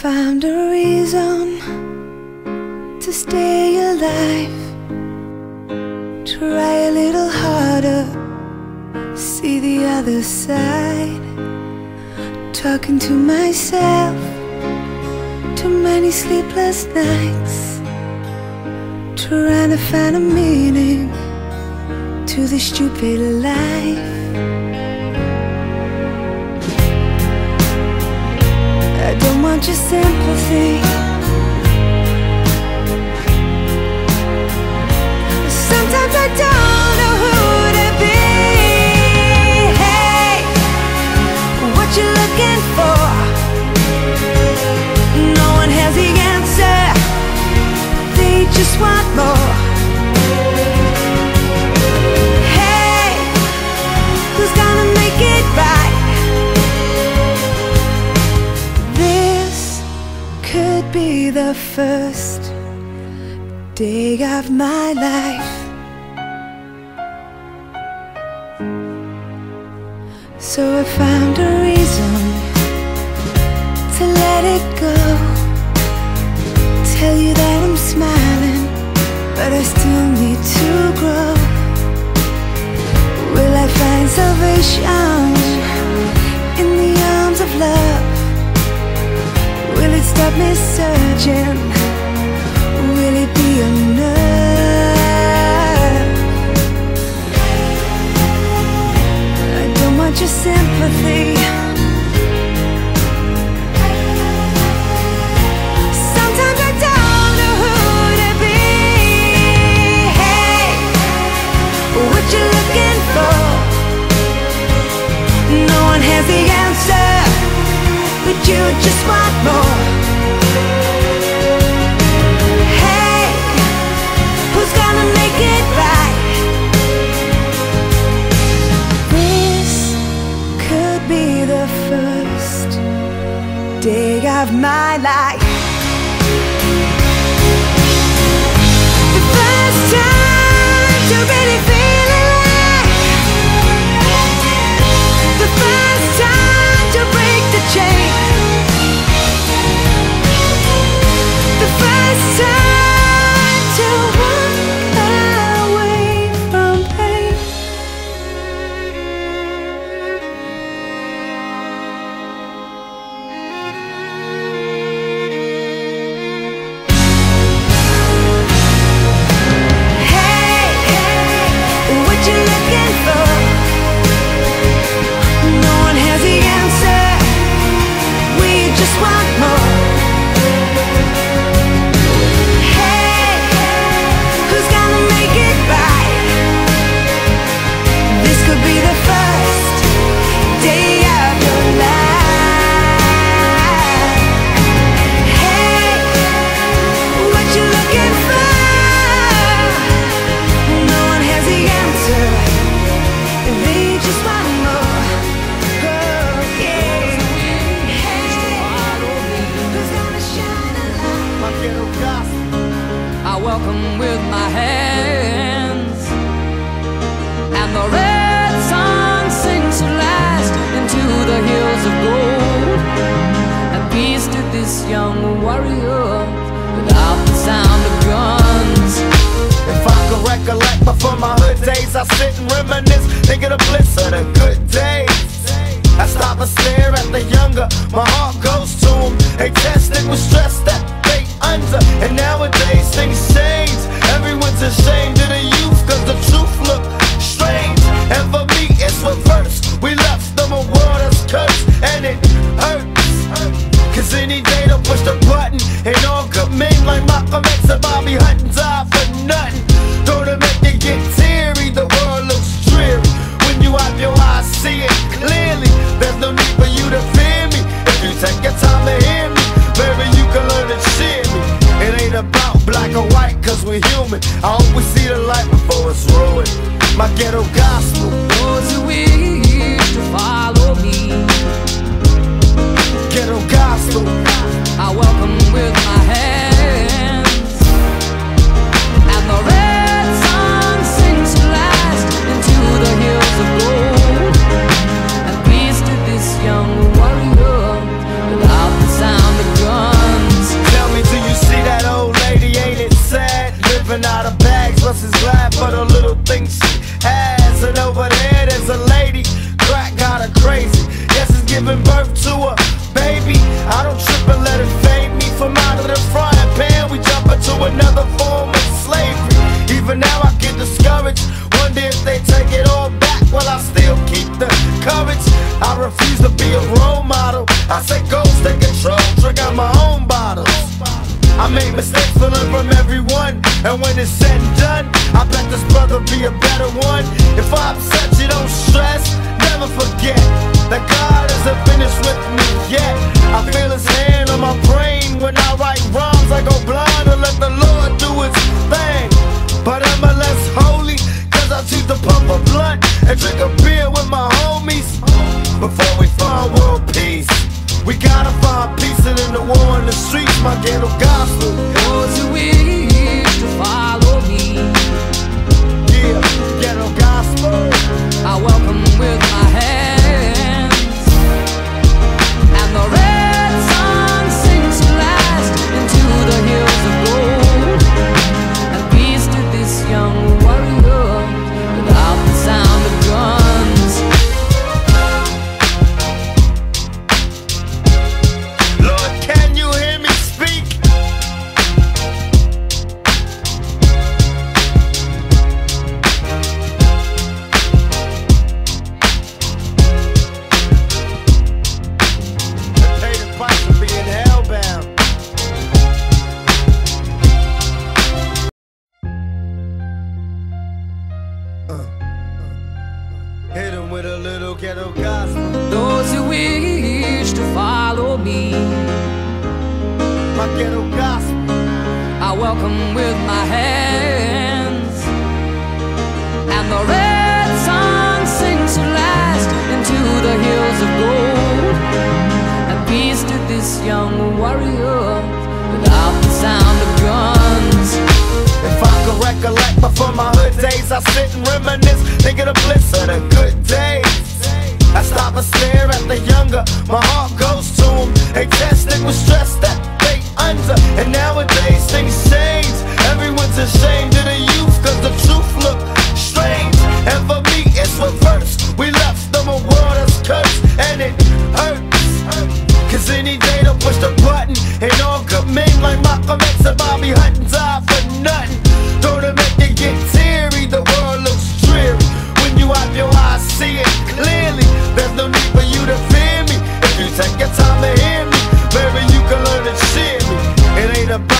found a reason to stay alive. Try a little harder, see the other side. Talking to myself, too many sleepless nights. Trying to find a meaning to this stupid life. Want your sympathy. Sometimes I don't know who to be. Hey, what you looking for? No one has the answer. They just want more. The first day of my life. So I found a reason to let it go. Tell you that I'm smiling, but I still need to grow. Will I find salvation Me? Will it be enough? I don't want your sympathy. Sometimes I don't know of my life. You looking young warriors without the sound of guns. If I could recollect before my hood days, I sit and reminisce, think of bliss of the good days. I stop and stare at the younger, my heart goes to them. They tested with stress like Malcolm giving birth to a baby. I don't trip and let it fade me from out of the frying pan. We jump into another form of slavery. Even now I get discouraged. Wonder if they take it all back while I still keep the courage. I refuse to be a role model. I say goals take control, drink out my own bottles. I make mistakes, to learn from everyone. And when it's said and done, I bet this brother be a better one. If I upset you, don't stress. Never forget that God isn't finished with me yet. I feel His hand on my brain when I write rhymes. I go blind and let the Lord do His thing. But am I less holy? Cause I choose to pump a blunt and drink a beer with my homies before we find world peace. We gotta find peace in the war in the streets, my ghetto gospel. Those who wish My ghetto gospel. I welcome with my hands. And the red sun sings to last into the hills of gold. And peace to this young warrior without the sound of guns. If I could recollect before my hood days, I sit and reminisce, thinking of bliss of the good days. I stop and stare at the younger, my heart goes to them. They tested with stress that under, and nowadays things change. Everyone's ashamed of the youth, cause the truth look strange. And for me, it's reverse. We left them a world that's cursed, and it hurts. Cause any day to push the button, and all good men like Malcolm X about